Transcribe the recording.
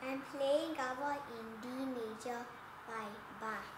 I'm playing our in D major by Bach.